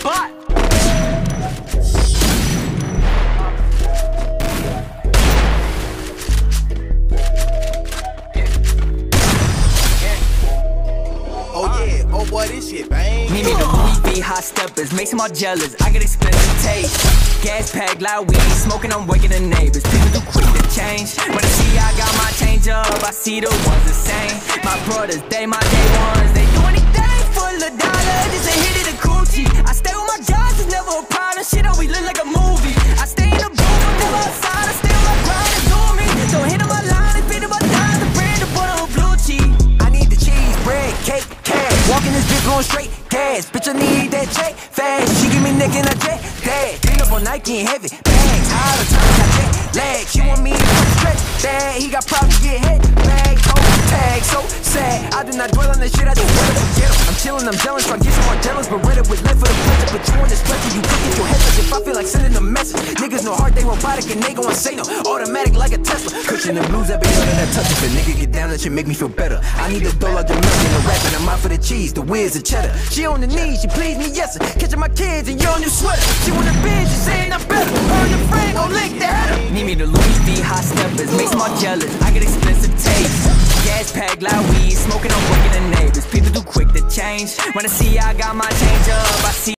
spot. Oh yeah, oh boy, this shit bang. Meet me the Louis V hot steppers, makes them all jealous. I get expensive taste. Gas pack, loud weed, smoking, I'm waking the neighbors. People too quick to change. When I see I got my change up, I see the ones the same. My brothers, they my day ones. They do anything this bitch going straight gas. Bitch, I need that check fast. She give me neck and I jet that. Clean up on Nike and heavy bags. All the time I jet lag. She want me to stretch that. He got problems get hit bag. Oh, tag so sad. I do not dwell on this shit. I just forget 'em. I'm chilling, I'm jealous. Try to get some more jealous, but read it with live for the pleasure. Niggas no heart, they robotic and they gon' say no. Automatic like a Tesla. Cushion the blues, every other that touch. If a nigga get down, that shit make me feel better. I need the dough like the milk and the rap, and I'm out for the cheese, the whiz, the cheddar. She on the knees, she please me, yes. sir. Catching my kids in your new sweater. She want a bitch, she saying I'm better. Her and the friend gon' lick the header. Need me the Louis V hot steppers, makes my jealous. I get expensive taste. Gas pack, loud weed, smoking, I'm waking the neighbors. People too quick to change. When I see I got my change up, I see.